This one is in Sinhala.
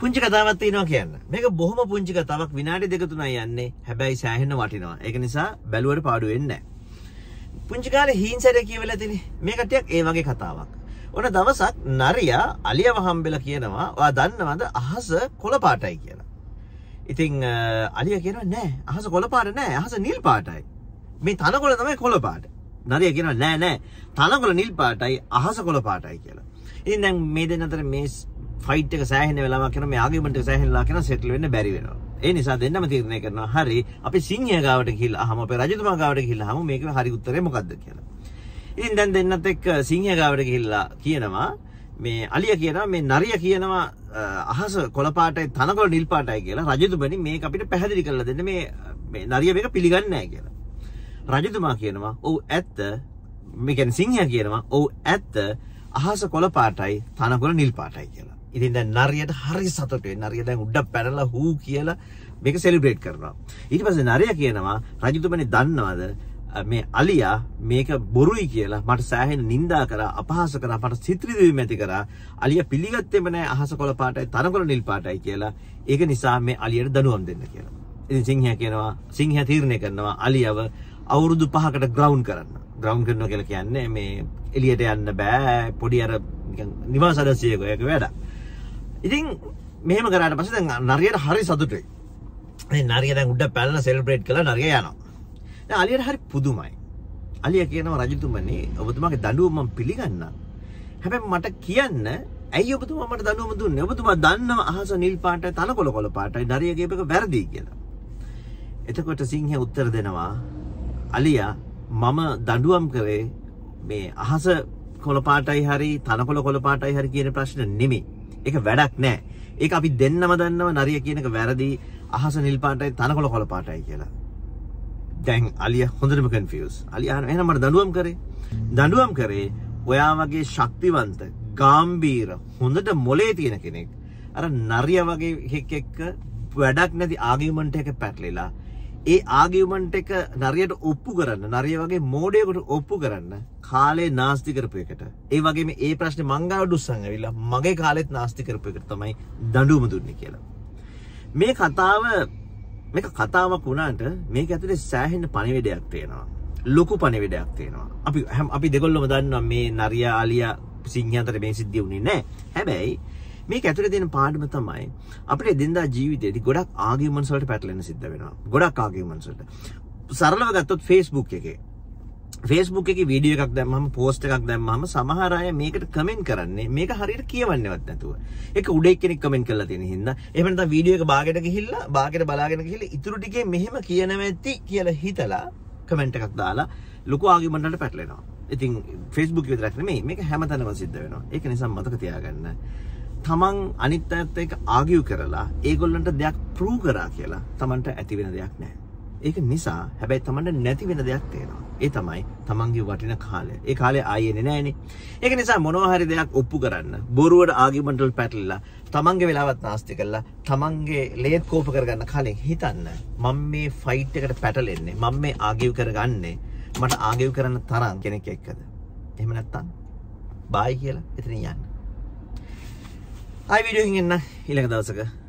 පුංචි කතාවක් තියෙනවා කියන්න. මේක බොහොම පුංචි කතාවක් විනාඩි දෙක තුනයි යන්නේ. හැබැයි සෑහෙන්න වටිනවා. ඒක නිසා බැලුවට පාඩු වෙන්නේ නැහැ. පුංචි කාලේ හීන්සරේ කියවලා තිනේ. මේ කට්ටියක් ඒ වගේ කතාවක්. ඔන්න දවසක් නරියා අලියව හම්බෙලා කියනවා ඔයා දන්නවද අහස කොළ පාටයි කියලා. ඉතින් අලිය කියනවා නෑ අහස කොළ පාට නෑ අහස නිල් පාටයි. මේ තනකොළ තමයි කොළ පාට. නරියා කියනවා නෑ නෑ තනකොළ නිල් පාටයි අහස කොළ පාටයි කියලා. ඉතින් දැන් මේ දෙන්න අතර මේ ෆයිට් එක සෑහෙන වෙලාවක් කරන මේ ආගියුමන්ට් එක සෑහෙන වෙලාවක් කරන සෙටල් වෙන්න බැරි වෙනවා. ඒ නිසා දෙන්නම තීරණය කරනවා හරි අපි සිංහයා ගාවට ගිහිල්ලා අහම අපේ රජතුමා ගාවට ගිහිල්ලා අහමු මේක හරි උත්තරේ මොකද්ද කියලා. ඉතින් දැන් දෙන්නත් එක්ක සිංහයා ගාවට ගිහිල්ලා කියනවා මේ අලිය කියනවා මේ නරිය කියනවා අහස කොළ පාටයි තනකොළ නිල් පාටයි කියලා රජතුමනි මේක අපිට පැහැදිලි කරලා දෙන්න මේ මේ නරිය මේක පිළිගන්නේ නැහැ කියලා. රජතුමා කියනවා ඔව් ඇත්ත මේ කියන්නේ සිංහයා කියනවා ඔව් ඇත්ත අහස කොළ පාටයි තනකොළ නිල් පාටයි කියලා. ඉතින් දැන් නරියට හරි සතුටුයි. නරිය දැන් උඩ පැනලා හූ කියලා මේක සෙලිබ්‍රේට් කරනවා. ඊට පස්සේ නරිය කියනවා රජතුමනි දන්නවද මේ අලියා මේක බොරුයි කියලා මට සෑහෙන නින්දා කරා අපහාස කරා මට සිත්‍රිදවීම ඇති කරා අලිය පිළිගත්තේම නැහැ අහස කොළ පාටයි තනකොළ නිල් පාටයි කියලා. ඒක නිසා මේ අලියට දනුවම් දෙන්න කියලා. ඉතින් සිංහයා කියනවා සිංහයා තීරණය කරනවා අලියව අවුරුදු 5කට ග්‍රවුන්ඩ් කරන්න. ග්‍රවුන්ඩ් කරනවා කියලා කියන්නේ මේ එළියට යන්න බෑ පොඩි අර නිකන් නිවාස සදස්සියෙක් ඔයක වැඩක්. ඉතින් මෙහෙම කරාට පස්සේ දැන් නරියට හරි සතුටුයි. ඉතින් නරිය දැන් උඩ පැනලා සෙලිබ්‍රේට් කරලා නරිය යනවා. දැන් අලියට හරි පුදුමයි. අලිය කියනවා රජතුමනි ඔබතුමාගේ දඬුවම මම පිළිගන්නම්. හැබැයි මට කියන්න ඇයි ඔබතුමා මට දඬුවම දුන්නේ? ඔබතුමා දන්නව අහස නිල් පාටයි තනකොළ කොළ පාටයි නරිය කියපේක වැරදි කියලා. එතකොට සිංහයා උත්තර දෙනවා අලියා මම දඬුවම් කරේ මේ අහස කොළ පාටයි හරි තනකොළ කොළ පාටයි හරි කියන ප්‍රශ්න නෙමෙයි. ඒක වැඩක් නෑ. ඒක අපි දෙන්නම දන්නව නරිය කියන එක වැරදි අහස නිල් පාටයි තනකොළ කොළ පාටයි කියලා. දැන් අලිය හොඳටම කන්ෆියුස්. අලිය අහනවා එහෙනම් මට දඬුවම් කරේ. දඬුවම් කරේ ඔයා වගේ ශක්තිවන්ත, ගාම්භීර, හොඳට මොලේ තියෙන කෙනෙක්. අර නරිය වගේ එකෙක් එක්ක වැඩක් නැති ආගියුමන්ට් එක පැටලිලා ඒ ආගියුමන්ට් එක නරියට ඔප්පු කරන්න නරිය වගේ මෝඩයකට ඔප්පු කරන්න කාලේ නාස්ති කරපු එකට. ඒ වගේම ඒ ප්‍රශ්නේ මංගාව ඩුස්සන් ඇවිල්ලා මගේ කාලෙත් නාස්ති කරපු එකට තමයි දඬුවම දුන්නේ කියලා. මේ කතාව මේක කතාවක් වුණාට මේක ඇතුලේ සෑහෙන පණිවිඩයක් තියෙනවා. ලොකු පණිවිඩයක් තියෙනවා. අපි අපි දෙගොල්ලම දන්නවා මේ නරියා ආලියා සිංහයා අතර මේ සිද්ධිය වුණේ නැහැ. හැබැයි මේක ඇතුලේ තියෙන පාඩම තමයි අපේ දිනදා ජීවිතේදී ගොඩක් ආගියුමන්ට්ස් වලට පැටලෙන්න සිද්ධ වෙනවා. ගොඩක් ආගියුමන්ට්ස් වලට. සරලව ගත්තොත් Facebook එකේ. Facebook එකේ වීඩියෝ එකක් දැම්මම පෝස්ට් එකක් දැම්මම සමහර අය මේකට කමෙන්ට් කරන්නේ මේක හරියට කියවන්නේවත් නැතුව. ඒක උඩ එක්කෙනෙක් කමෙන්ට් කරලා තියෙන හින්දා එහෙම නැත්නම් වීඩියෝ එක බාගෙට ගිහිල්ලා බාගෙට බලාගෙන ගිහිල්ලා ඉතුරු ටිකේ මෙහෙම කියනවා ඇති කියලා හිතලා කමෙන්ට් එකක් දාලා ලොකු ආගියුමන්ට් වලට පැටලෙනවා. ඉතින් Facebook විතරක් නෙමෙයි මේක හැමතැනම සිද්ධ වෙනවා. ඒක නිසා මතක තියාගන්න. තමන් අනිත් අයත් එක්ක ආගියු කරලා ඒගොල්ලන්ට දෙයක් ප්‍රූව් කරා කියලා තමන්ට ඇති වෙන දෙයක් නැහැ. ඒක නිසා හැබැයි තමන්ට නැති වෙන දෙයක් තියෙනවා. ඒ තමයි තමන්ගේ වටින කාලය. ඒ කාලේ ආයේ නැහැනේ. ඒක නිසා මොනවා හරි දෙයක් ඔප්පු කරන්න බොරුවට ආගියුමන්ට් වල පැටලිලා තමන්ගේ වෙලාවත් නාස්ති කරලා තමන්ගේ ලේත් කෝප කරගන්න කලින් හිතන්න මම මේ ෆයිට් එකට පැටලෙන්නේ මම මේ ආගියු කරගන්නේ මට ආගියු කරන්න තරම් කෙනෙක් එක්කද? එහෙම නැත්තම් බායි කියලා එතනින් යන්න. ආයි වීඩියෝ එකකින් එන්න ඊළඟ දවසක